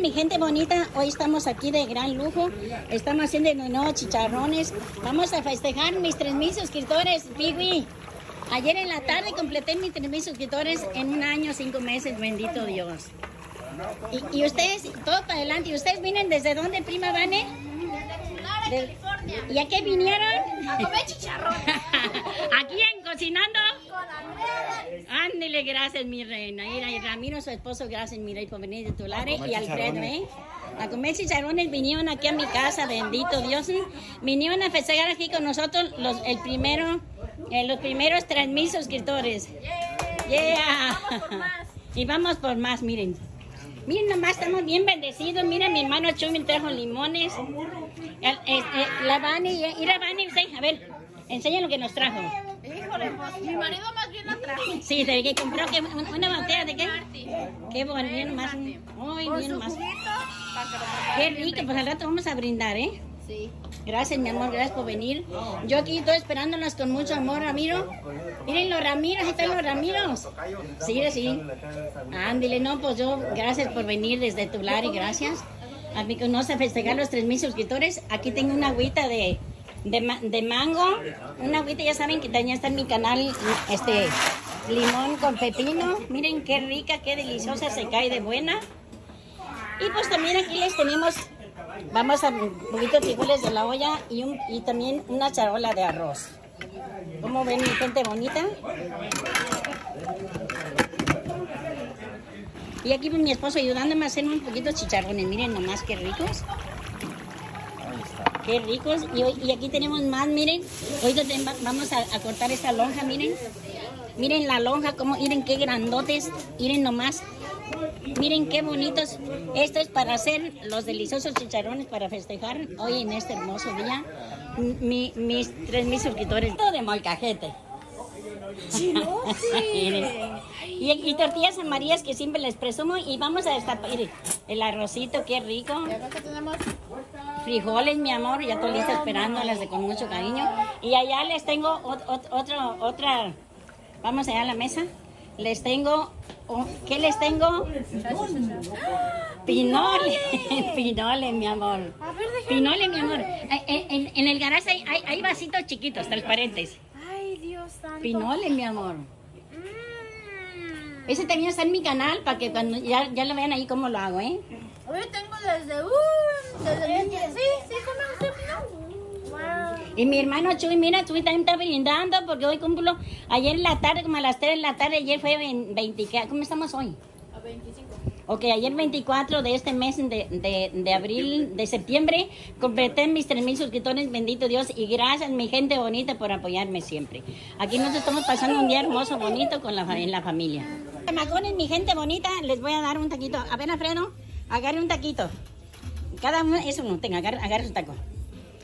Mi gente bonita, hoy estamos aquí de gran lujo. Estamos haciendo nuevos chicharrones. Vamos a festejar mis 3.000 suscriptores, Piwi. Ayer en la tarde completé mis 3.000 suscriptores en un año, cinco meses, bendito Dios. Y, y ustedes, todo para adelante. ¿Y ustedes vienen desde dónde, prima Vane? Desde California. ¿Y a qué vinieron? A comer chicharrón. Aquí en Cocinando. Ándele, gracias, mi reina. Mira, y Ramiro, su esposo, gracias, mira, y por venir de tu lare. comer Y Alfredo, chicharrones. ¿eh? A comer chicharrones vinieron aquí a mi casa, bendito Dios. Vinieron a festejar aquí con nosotros los, el primero, eh, los primeros 3.000 suscriptores. Yeah. más. Y vamos por más, miren. Miren nomás, estamos bien bendecidos. Miren, mi hermano Chuy me trajo limones. El- el- el- la Vani, eh, mira Vani, a ver, enseña lo que nos trajo. Híjole, pues mi marido más bien la trajo. Sí, de que compró que un- una botella de qué? Qué bueno, bien más. Uy, Con bien más. Qué rico, pues al rato vamos a brindar, ¿eh? Sí. Gracias, mi amor, gracias por venir. Yo aquí estoy esperándolas con mucho amor, Ramiro. Miren los Ramiros, están los Ramiros. Sí, sí. Ándale, no, pues yo, gracias por venir desde tu lar y gracias. Nos a festejar los 3.000 suscriptores. Aquí tengo una agüita de, de, ma- de mango. Una agüita, ya saben que también está en mi canal, este, limón con pepino. Miren qué rica, qué deliciosa, se cae de buena. Y pues también aquí les tenemos, vamos a un poquito de frijoles de la olla y, y también una charola de arroz. ¿Cómo ven mi gente bonita? Y aquí mi esposo ayudándome a hacer un poquito de chicharrones. Miren nomás qué ricos. Qué ricos. Y, hoy- y aquí tenemos más, miren. Hoy vamos a, a cortar esta lonja, miren. Miren la lonja, como, miren qué grandotes. Miren nomás. Miren qué bonitos. Esto es para hacer los deliciosos chicharrones para festejar hoy en este hermoso día. Mi- mis tres mil suscriptores. Todo de molcajete. Y, y tortillas amarillas que siempre les presumo. Y vamos a destapar. el arrocito, qué rico. Frijoles, mi amor, ya estoy lista esperándolas de con mucho cariño. Y allá les tengo ot- ot- otro, otra, vamos allá a la mesa. Les tengo, oh, ¿qué les tengo? Pinole, pinole, mi amor. Pinole, mi amor. Eh, eh, En, en el garaje hay, hay, hay vasitos chiquitos, transparentes. Dios santo. Pinole, mi amor. Mm. Ese también está en mi canal para que cuando ya, ya lo vean ahí cómo lo hago, ¿eh? Hoy tengo desde uh, desde el Sí, sí, come usted pinole. Wow. Y mi hermano Chuy, mira, Chuy también está brindando porque hoy cumplo, ayer en la tarde, como a las 3 de la tarde, ayer fue en 20, ¿qué- ¿cómo estamos hoy? A 25. Ok, ayer 24 de este mes de, de, de abril, de septiembre, completé mis 3.000 suscriptores, bendito Dios, y gracias mi gente bonita por apoyarme siempre. Aquí nos estamos pasando un día hermoso, bonito con la, en la familia. Macones, mi gente bonita, les voy a dar un taquito. A ver, Alfredo, agarre un taquito. Cada uno, eso no, tenga, agarre, agarre su taco.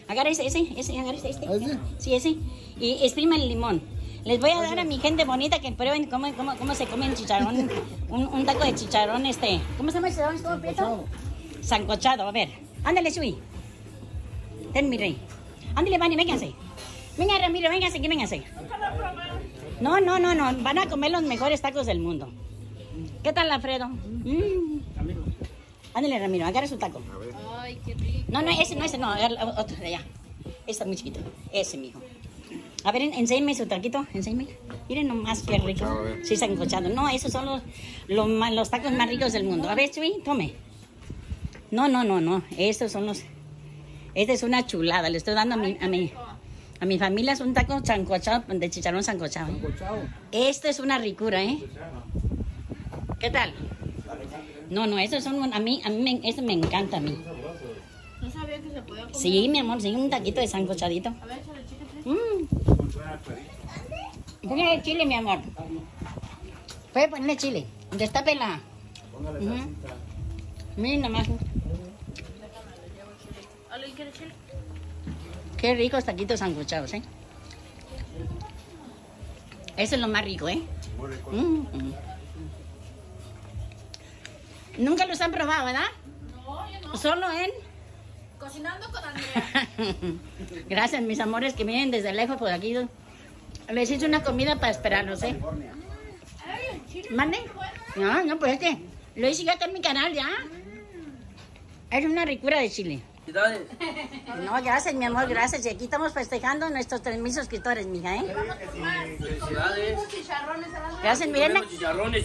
Agarre ese, ese, ese, agarre ese, este. ¿Ese? Sí, ese. Y exprime el limón. Les voy a dar a mi gente bonita que prueben cómo, cómo, cómo se come un chicharrón, un, un taco de chicharrón, este. ¿Cómo se llama el chicharrón? ¿Cómo prieto? Sancochado, a ver. Ándale, Sui. Ten mi rey. Ándale, Vani, vénganse. Venga, Ramiro, vénganse, aquí, vénganse. No, no, no, no. Van a comer los mejores tacos del mundo. ¿Qué tal, Alfredo? Mm. Ándale, Ramiro, agarra su taco. Ay, qué rico. No, no, ese no, ese no, otro de allá. Ese está muy chiquito. Ese, mijo. A ver, en- enséñame su taquito, enséñame. Miren nomás qué rico. Sí, sancochado. No, esos son los, los, tacos más ricos del mundo. A ver, Chuy, tome. No, no, no, no. Estos son los... Esta es una chulada. Le estoy dando a mi, a mi, a mi familia es un taco sancochado de chicharrón sancochado. Esto es una ricura, ¿eh? ¿Qué tal? No, no, esos son... A mí, a mí me, eso me encanta a mí. No sabía que se podía comer. Sí, mi amor, sí, un taquito de sancochadito. A ver, échale chica. Mm. Póngale chile, mi amor. Puede ponerle chile. Destápela. Ujú. Miren nomás. ¿Alguien quiere chile? Qué ricos taquitos sancochados, ¿eh? Eso es lo más rico, ¿eh? Mm, mm. Nunca los han probado, ¿verdad? No, yo no. Solo en... Cocinando con Andrea. Gracias, mis amores, que vienen desde lejos por aquí. Les hice una comida para esperarlos, ¿eh? ¿Mande? No, no, pues es que lo hice ya está en mi canal ya. Es una ricura de chile. Felicidades. No, gracias, mi amor, gracias. Y aquí estamos festejando nuestros 3.000 suscriptores, mija, ¿eh? Felicidades. Gracias, miren. Comemos chicharrones,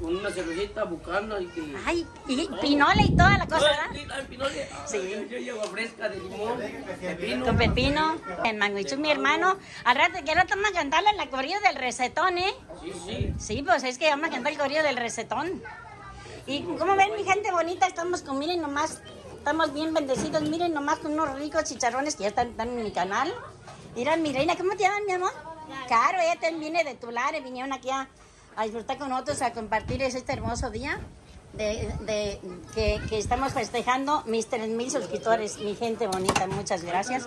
con una cervecita, bucana y que... Ay, y pinole y toda la cosa, ¿verdad? Pinole. Sí. Ay, Yo llevo fresca de limón, pepino. Con pepino, en manguichú, mi hermano. Al rato, que rato vamos a cantarle la corrida del recetón, ¿eh? Sí, sí. Sí, pues es que vamos a cantar el corrido del recetón. Y como ven, mi gente bonita, estamos con, miren nomás, estamos bien bendecidos, miren nomás con unos ricos chicharrones que ya están, están en mi canal. Mira, mi reina, ¿cómo te llaman, mi amor? Caro, ella también viene de Tulare, vinieron aquí a, a disfrutar con nosotros, a compartir este hermoso día. De, de- que, que estamos festejando mis 3.000 suscriptores, mi gente bonita, muchas gracias.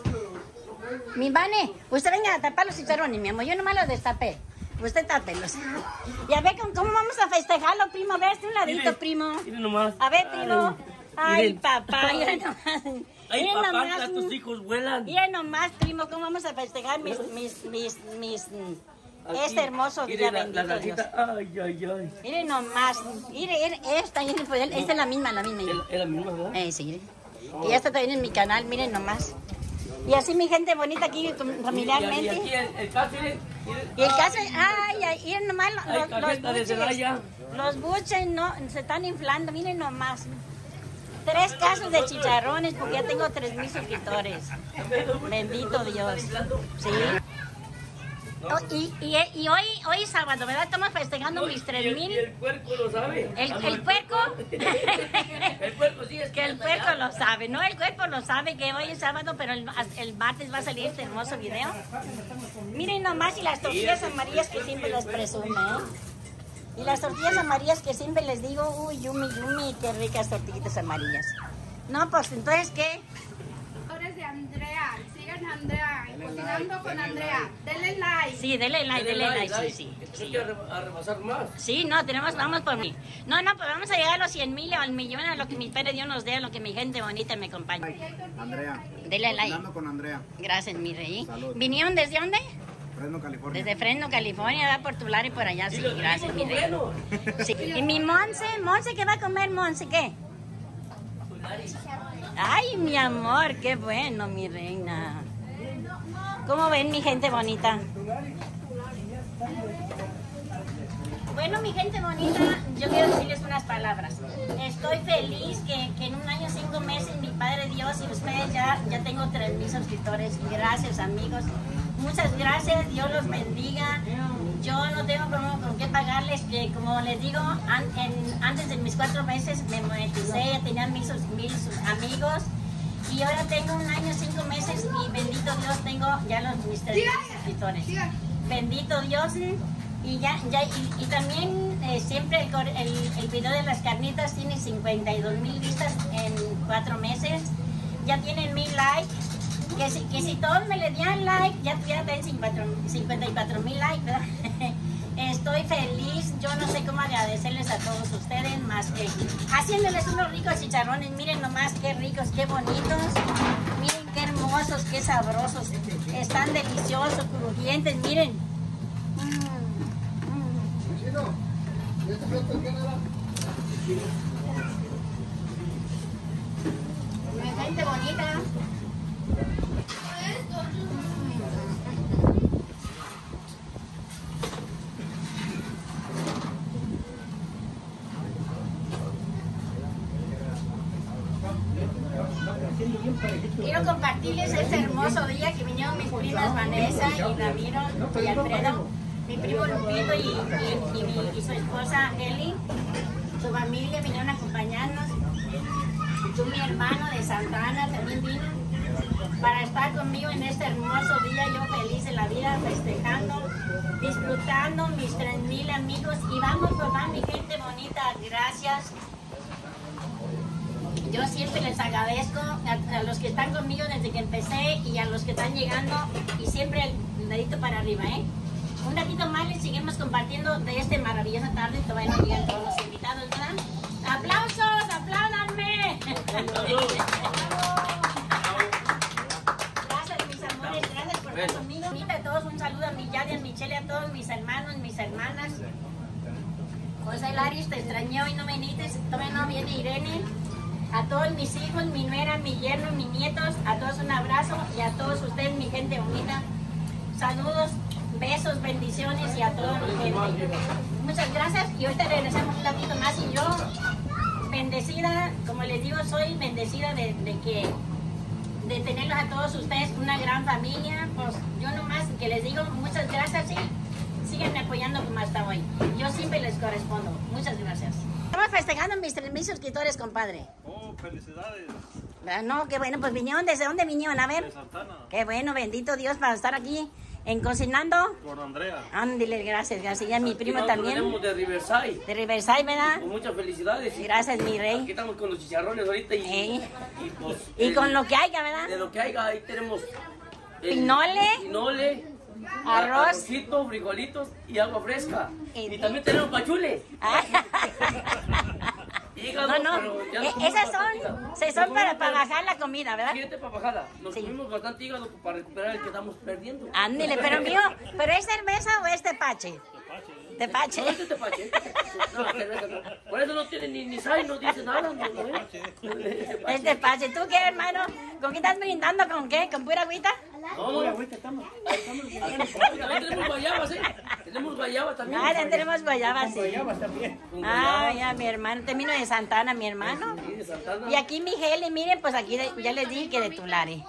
Mi Vane, usted venga a tapar los chicharrones, mi amor. Yo nomás los destapé. Usted tápelos. Y a ver ¿cómo, vamos a festejarlo, primo. A ver, este un ladito, primo. A ver, primo. Ay, papá, mira nomás. Ay, Miren papá, nomás. que tus hijos vuelan. Miren nomás, primo, cómo vamos a festejar mis, mis, mis, mis, Aquí, este hermoso día, la, la bendito Dios. salsita. Ay, ay, ay. Miren nomás. Miren, esta, pues, esta es la misma, la misma. Es es la misma, ¿verdad? Eh, sí. Y ya está también en mi canal, miren nomás. Y así mi gente bonita aquí com- Y, y familiarmente. aquí el, el caso, mire. Y el caso, ay, ay, miren nomás los, los, buches. Los buches no, se están inflando, miren nomás. Tres casos de chicharrones porque ya tengo tres mil suscriptores. Bendito Dios. Sí. Oh, y, y, y hoy, hoy es sábado, ¿verdad? Estamos festejando mis Y tres el, mil. el puerco lo sabe. El, el puerco. El puerco sí es Que el puerco lo sabe, ¿no? El cuerpo lo sabe que hoy es sábado, pero el, el martes va a salir este hermoso video. Miren nomás y las tortillas amarillas que siempre les presume, ¿eh? Y las tortillas amarillas que siempre les digo, uy, yumi, yumi, qué ricas tortillitas amarillas. No, pues entonces, ¿qué? Ahora de Andrea. Sigan a Andrea. Cocinando con Andrea. Denle like. Sí, dele like, dele like, sí, sí. Sí. a rebasar más. Sí, no, tenemos, vamos por mí. No, no, pues vamos a llegar a los 100 mil o al millón, a lo que mi Padre Dios nos dé, a lo que mi gente bonita me acompañe. Andrea. Dele like. Hablando con Andrea. Gracias, mi rey. Salud. ¿Vinieron desde dónde? Fresno, California. Desde Fresno, California, va por Tular y por allá. Sí, gracias, mi rey. Sí. Y mi Monse, Monse, ¿qué va a comer, Monse? ¿Qué? Ay, mi amor, qué bueno, mi reina. ¿Cómo ven, mi gente bonita? Bueno, mi gente bonita, yo quiero decirles unas palabras. Estoy feliz que, que en un año, cinco meses, mi Padre Dios y ustedes ya, ya tengo tres mil suscriptores. Gracias, amigos. Muchas gracias, Dios los bendiga. Yo no tengo problema con qué pagarles, que como les digo, an- en- antes de mis cuatro meses me moneticé, ya tenía mil, sus- mil sus amigos. Y ahora tengo un año, cinco meses y bendito Dios tengo ya los mis tres suscriptores. Bendito Dios. Y ya, ya y, y también eh, siempre el, el video de las carnitas tiene 52 mil vistas en cuatro meses. Ya tienen mil likes. Que si, que si todos me le dieran like, ya tuviera también 54 mil likes, ¿verdad? Estoy feliz, yo no sé cómo agradecerles a todos ustedes más que haciéndoles unos ricos chicharrones. Miren nomás qué ricos, qué bonitos. Miren qué hermosos, qué sabrosos. Están deliciosos, crujientes, miren. Mi gente bonita. Quiero compartirles este hermoso día que vinieron mis primas Vanessa y Ramiro y Alfredo, mi primo Lupito y, y- y mi- y su esposa Eli, su familia vinieron a acompañarnos. Tú, mi hermano de Santana, también vino para estar conmigo en este hermoso día, yo feliz de la vida, festejando, disfrutando mis 3.000 amigos y vamos por más, mi gente bonita, gracias. Yo siempre les agradezco a, a los que están conmigo desde que empecé y a los que están llegando y siempre el dedito para arriba, ¿eh? Un ratito más les seguimos compartiendo de esta maravillosa tarde y todavía no llegan todos los invitados, ¿verdad? ¡Aplausos! ¡Apláudanme! Gracias, mis amores, gracias por estar conmigo. A todos un saludo a mi Yadi, a Michelle, a todos mis hermanos, mis hermanas. José Laris, te extrañé hoy, no viniste, todavía no viene Irene. A todos mis hijos, mi nuera, mi yerno, mis nietos, a todos un abrazo y a todos ustedes, mi gente bonita. Saludos, besos, bendiciones y a toda mi gente. Muchas gracias y ahorita regresamos un ratito más y yo bendecida, como les digo, soy bendecida de, de que de tenerlos a todos ustedes, una gran familia, pues yo nomás que les digo muchas gracias y síganme apoyando como hasta hoy. Yo siempre les correspondo. Muchas gracias. Estamos festejando mis 3.000 suscriptores, compadre. Felicidades. Ah, No, qué bueno, pues vinieron, ¿desde dónde vinieron? A ver. De Santana. Qué bueno, bendito Dios para estar aquí en Cocinando. Con Andrea. Ándale, gracias, gracias. Y a mi primo también, de Riverside. de Riverside, ¿verdad? Con muchas felicidades. Gracias, mi Aquí rey. estamos con los chicharrones ahorita y, y, pues, Y con lo que haya, de ¿verdad? lo que haya, ahí tenemos eh, Pinole. pinole, Arroz. arrocito, frijolitos y agua fresca. Y- Y, también tenemos pachule. Hígado, No, no, pero ya eh, esas son, se son para, para bajar la comida, ¿verdad? Siguiente papajada. Nos Sí. comimos bastante hígado para recuperar el que estamos perdiendo. Ándale, pero mío, ¿pero es cerveza o es tepache? Tepache. No, este tepache. No, cerveza no. Por eso no tiene ni, ni sal, no dice nada. No, no, ¿eh? Es tepache. ¿Tú qué, hermano? ¿Con qué estás brindando? ¿Con qué? ¿Con pura agüita? No, no, ahorita estamos. Ahí estamos. También tenemos guayabas, ¿eh? Tenemos guayabas también. Ah, ya tenemos guayabas, sí. Con Ah, guayabas. ya, mi hermano. Termino de Santana, mi hermano. Sí, de Santana. Y aquí mi Heli, miren, pues aquí de- ya les dije que de Tulare.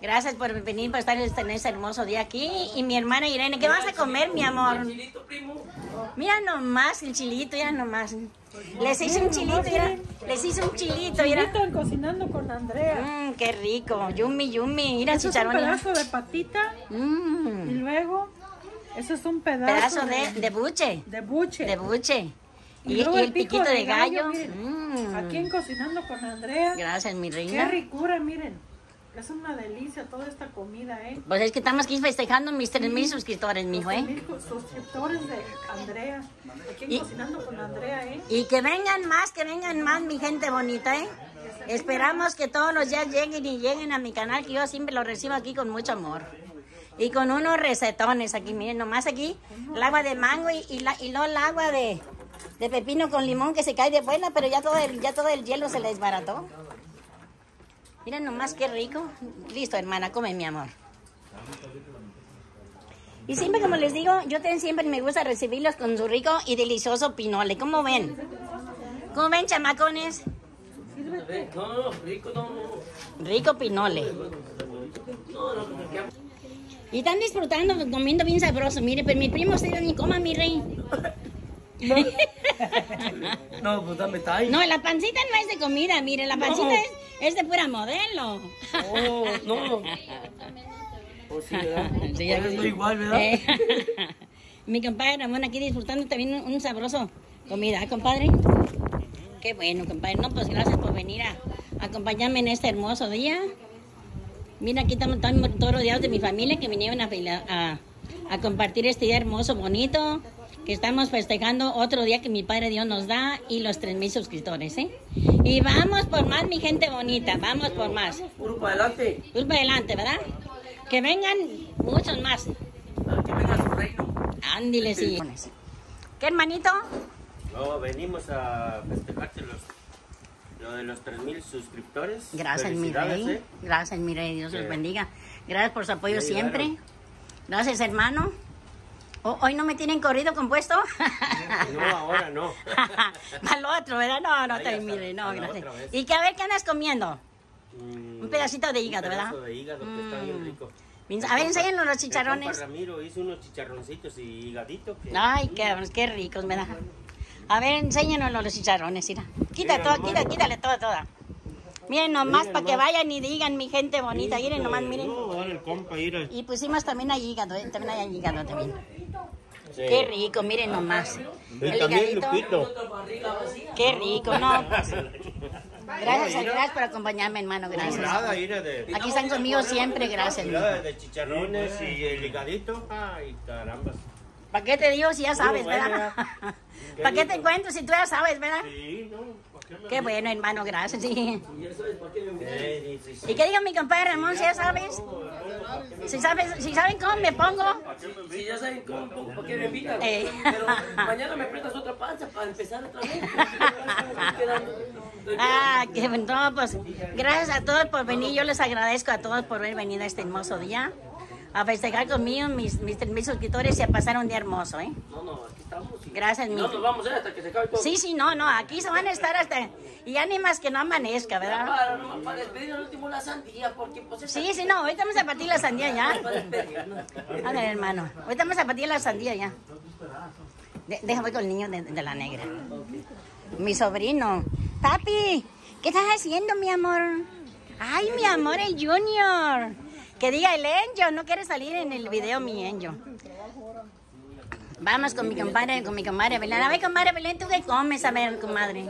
Gracias por venir, por estar en este hermoso día aquí. Y mi hermana Irene, ¿qué vas a comer, mi amor? Chilito, primo. Mira nomás el chilito, mira nomás. Les hice un chilito, mira. Les hice un chilito, mira. Cocinando con Andrea. Mmm, qué rico. Yumi, yumi. Mira, Eso es un pedazo de patita y Mmm, luego eso es un pedazo, pedazo de, de buche. de buche. De buche. Y, luego y el piquito de gallo. miren. Mmm. Aquí en cocinando con Andrea. Gracias, mi Qué reina. ricura, miren. Es una delicia toda esta comida, ¿eh? Pues es que estamos aquí festejando mis 3.000 suscriptores, mijo, ¿eh? Mil suscriptores de Andrea. Aquí Y- cocinando con Andrea, ¿eh? Y que vengan más, que vengan más, mi gente bonita, ¿eh? Esperamos que todos los días lleguen y lleguen a mi canal, que yo siempre los recibo aquí con mucho amor. Y con unos recetones aquí, miren, nomás aquí, el agua de mango y, y, la, y luego el agua de, de pepino con limón que se cae de vuela, pero ya todo el, ya todo el hielo se le desbarató. Miren nomás qué rico. Listo, hermana, come mi amor. Y siempre, como les digo, yo también siempre me gusta recibirlos con su rico y delicioso pinole. ¿Cómo ven? ¿Cómo ven, chamacones? Rico, no, no. Rico pinole. Y están disfrutando, comiendo bien sabroso. Mire, pero mi primo se ni coma, mi rey. No, pues dame tay. No, la pancita no es de comida, mire, la pancita No. es, es de pura modelo. Oh, no. Pues sí, ¿verdad? Sí, ya sí. igual, ¿verdad? Eh, Mi compadre Ramón aquí disfrutando también un, un sabroso comida, ¿eh, compadre? Qué bueno, compadre. No, pues gracias por venir a, acompañarme en este hermoso día. Mira, aquí estamos, todos rodeados de mi familia que vinieron a, a compartir este día hermoso, bonito, que estamos festejando otro día que mi Padre Dios nos da y los 3.000 suscriptores, ¿eh? Y vamos por más, mi gente bonita, vamos por más. Para adelante. Para adelante, ¿verdad? Que vengan muchos más. A que venga su reino. Ándile, sí. ¿Qué hermanito? No, venimos a festejarte los, lo de los 3.000 suscriptores. Gracias, mi rey. ¿eh? Gracias, mi rey. Dios los bendiga. Gracias por su apoyo siempre. Gracias, hermano. ¿Hoy no me tienen corrido compuesto? No, ahora no. Al otro, ¿verdad? No, no, te mire, no, gracias. Y que a ver, ¿qué andas comiendo? Mm, Un pedacito de hígado, un pedazo ¿verdad? de hígado que está bien Mm. rico. A ver, enséñanos los chicharrones. Ramiro hizo unos chicharroncitos y hígadito. Que... Ay, qué, qué ricos, ¿verdad? A ver, enséñanos los chicharrones, mira. Quita Mira todo, quita, quítale todo, toda. Miren nomás para que vayan y digan mi gente bonita. Miren nomás, miren. Y pusimos también ahí hígado, ¿eh? también hay hígado también. Sí. Qué rico, miren nomás. Y El. Lupito. Qué rico, no. pues. Gracias, gracias por acompañarme, hermano, gracias. Nada, de... Aquí están conmigo siempre, gracias. De chicharrones y el higadito. Ay, caramba. ¿Para qué te digo si ya sabes, bueno, verdad? ¿Para qué te cuento si tú ya sabes, verdad? Sí, no, ¿para qué me- Qué bueno, hermano, gracias, sí. Sí, sí, sí. ¿Y qué dijo mi compadre Ramón, si ya sabes? Si, sabes, si saben cómo me pongo, Si ya saben cómo, por qué me invitan. Eh. Pero mañana me prestas otra panza para empezar otra vez. Ah, que no, pues gracias a todos por venir. Yo les agradezco a todos por haber venido a este hermoso día a festejar conmigo. Mis, mis, mis suscriptores se pasaron un día hermoso, ¿eh? No, no, aquí estamos. y- Gracias, mi. No nos vamos a ir hasta que se acabe todo. Sí, sí, no, no, aquí se van a estar hasta. Y ya ni más que no amanezca, ¿verdad? Para, no, para despedir al último la sandía, porque pues esa- Sí, sí, no, ahorita vamos a partir la sandía ya. ¿no? Ándale, hermano. Ahorita vamos a partir la sandía ya. De- deja voy con el niño de, de la negra. Mi sobrino. Papi, ¿qué estás haciendo, mi amor? Ay, mi amor, el Junior. Que diga el Enjo, no quiere salir en el video mi Enjo. Vamos con mi compadre, con mi comadre Belén. A ver, comadre Belén, ¿tú qué comes? A ver, comadre.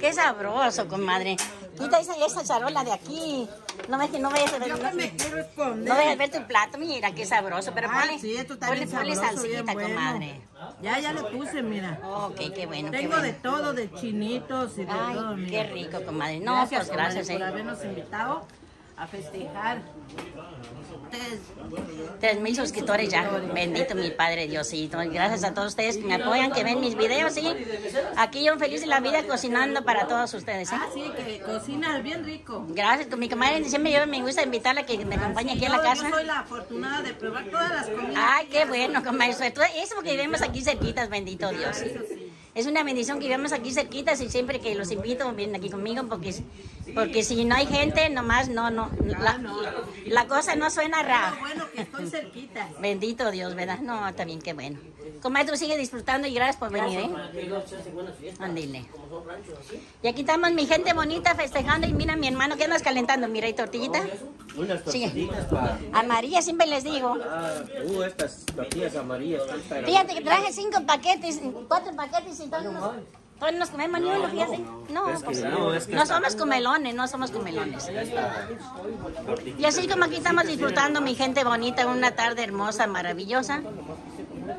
Qué sabroso, comadre. Quita esa, esa charola de aquí. No ves que no vayas a ver. No, Me quiero esconder. no vayas a ver tu plato, mira, qué sabroso. Pero Ah, ponle, sí, esto está ponle, bien ponle sabroso, salsita, bueno. comadre. Ya, ya le puse, mira. Ok, qué bueno, qué Tengo de todo, de chinitos y de todo, mira. qué rico, comadre. No, gracias, pues gracias, comadre, por eh. habernos invitado a festejar. Tres mil suscriptores ya. Bendito mi Padre Diosito. Gracias a todos ustedes que me apoyan, que ven mis videos, sí. Aquí yo feliz de la vida cocinando para todos ustedes, ah, sí, que cocinas bien rico. Gracias, con mi comadre siempre yo me gusta invitarla a que me acompañe aquí a la casa. Yo soy la afortunada de probar todas las comidas. Ay, qué bueno, comadre. Eso porque vivimos aquí cerquitas, bendito Dios. Es una bendición que vivamos aquí cerquitas y siempre que los invito vienen aquí conmigo porque, porque si no hay gente, nomás no, no. La, la cosa no suena rara. bueno que estoy cerquita. Bendito Dios, ¿verdad? No, bien, qué bueno. Comadre, tú sigue disfrutando y gracias por venir, ¿eh? Ándile. Y aquí estamos mi gente bonita festejando y mira mi hermano, ¿qué andas calentando? Mira, ¿y tortillita? Unas tortillitas para... Amarilla, siempre les digo. Ah, uh, estas tortillas amarillas. Fíjate que traje cinco paquetes, cuatro paquetes y todos nos, todos nos comemos ni uno, fíjate. No, Es que pues, no, es que no somos comelones, no somos comelones. Y así como aquí estamos disfrutando mi gente bonita, una tarde hermosa, maravillosa.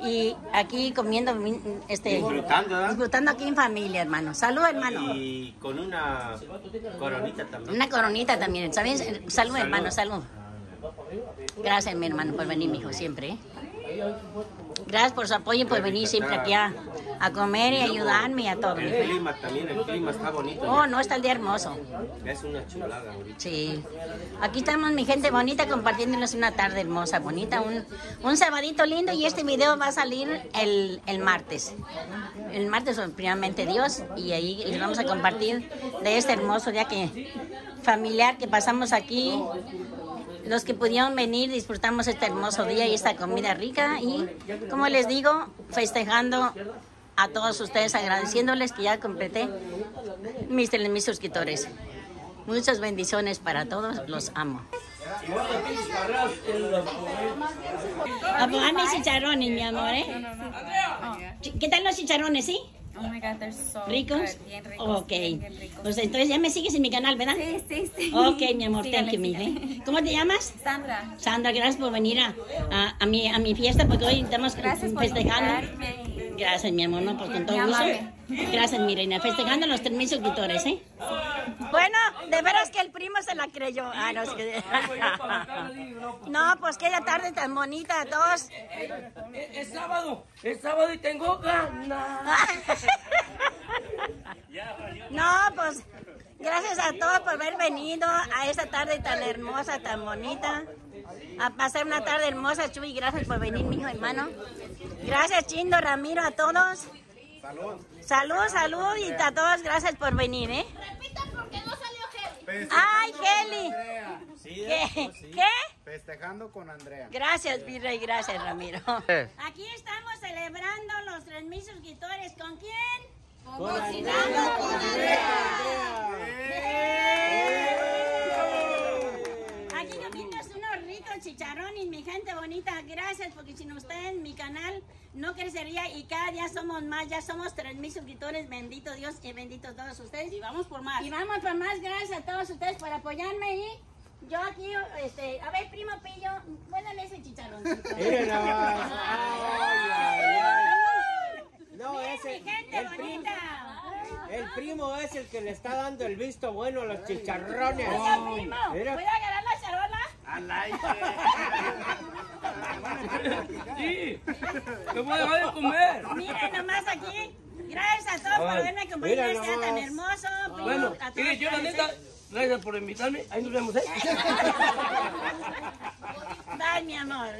Y aquí comiendo, mi- este, Disfrutando, disfrutando aquí en familia, hermano. Salud, hermano. Y con una coronita también. Una coronita también, ¿sabes? Salud, hermano, salud. Gracias, mi hermano, por venir, mijo, siempre. ¿eh? Gracias por su apoyo y por venir siempre aquí a, a comer y ayudarme y a todo. El clima también, el clima está bonito. Oh, no, está el día hermoso. Es una chulada ahorita. Sí. Aquí estamos, mi gente bonita, compartiéndonos una tarde hermosa, bonita, un, un sabadito lindo y este video va a salir el, el martes. El martes, primeramente Dios, y ahí les vamos a compartir de este hermoso día que familiar que pasamos aquí. Los que pudieron venir, disfrutamos este hermoso día y esta comida rica y, como les digo, festejando a todos ustedes, agradeciéndoles que ya completé mis, mis suscriptores. Muchas bendiciones para todos, los amo. A mis chicharrones, mi amor, ¿eh? ¿Qué tal los chicharrones, sí? Oh my god, they're so ¿Ricos? good, Bien ricos. Ok. bien, bien ricos. Pues entonces ya me sigues en mi canal, ¿verdad? Sí, sí, sí. Ok, mi amor, Síganme, thank you. ¿eh? ¿Cómo te llamas? Sandra, Sandra, gracias por venir a, a, a mi, a mi fiesta porque hoy estamos gracias por festejando. invitarme. Gracias, mi amor, no, pues con todo gusto. Gracias, mi reina, festejando los 3.000 suscriptores, ¿eh? Bueno, de veras que el primo se la creyó. Ah, no, es que... No, pues qué tarde tan bonita todos. Es, es sábado, es sábado y tengo ganas. No, pues gracias a todos por haber venido a esta tarde tan hermosa, tan bonita. A pasar una tarde hermosa, Chuy. Gracias por venir, mi hijo hermano. Gracias, Chindo, Ramiro, a todos. Salud, salud y a todos gracias por venir, ¿eh? ¡Ay, Kelly! ¿Qué? ¿Qué? Festejando con Andrea. Gracias, Virrey, gracias, Ramiro. Aquí estamos celebrando los 3.000 suscriptores. ¿Con quién? Cocinando con Aquí comiéndose unos ricos chicharrones, mi gente bonita. Gracias, porque sin ustedes mi canal no crecería y cada día somos más. Ya somos 3.000 suscriptores. Bendito Dios y bendito todos ustedes. Y vamos por más. Y vamos por más. Gracias a todos ustedes por apoyarme. Y yo aquí, este, a ver, primo Pillo, muérdame ese chicharroncito. Miren nomás. Ay, ay, ay. No, Miren, ese, mi gente el, primo, bonita. el primo es el que le está dando el visto bueno a los chicharrones. Oiga, primo, Mira. ¿puedo agarrar la charola? Al aire. Sí. Me voy a dejar de comer. Miren nomás aquí. Gracias a todos por Ay, verme acompañar mira este día tan hermoso. Pido Bueno, a todos mire, yo la neta, gracias por invitarme. Ahí nos vemos, ¿eh? Bye, mi amor.